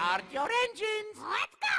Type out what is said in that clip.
start your engines. Let's go!